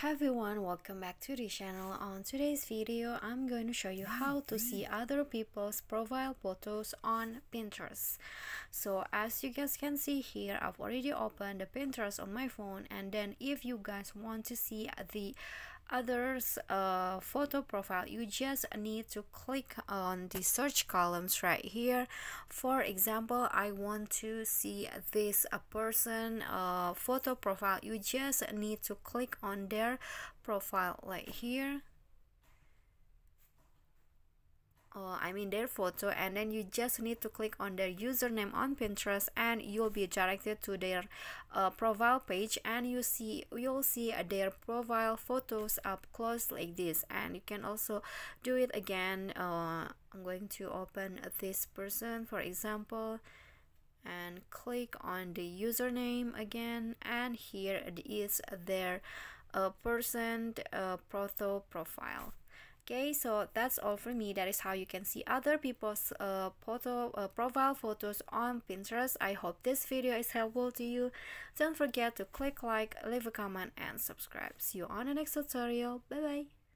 Hi everyone, welcome back to the channel. On today's video, I'm going to show you how to mm-hmm. see other people's profile photos on Pinterest. So as you guys can see here, I've already opened the Pinterest on my phone and then if you guys want to see the others uh, photo profile. You just need to click on the search columns right here. For example I want to see this a person uh, photo profile. You just need to click on their profile right here uh, I mean their photo and then you just need to click on their username on Pinterest and you'll be directed to their uh, profile page and you see you'll see their profile photos up close like this. And you can also do it again uh, I'm going to open this person for example and click on the username again. And here it is their uh, person uh, photo profile okay so that's all for me. That is how you can see other people's uh, photo uh, profile photos on pinterest. I hope this video is helpful to you. Don't forget to click like leave a comment and subscribe. See you on the next tutorial. Bye bye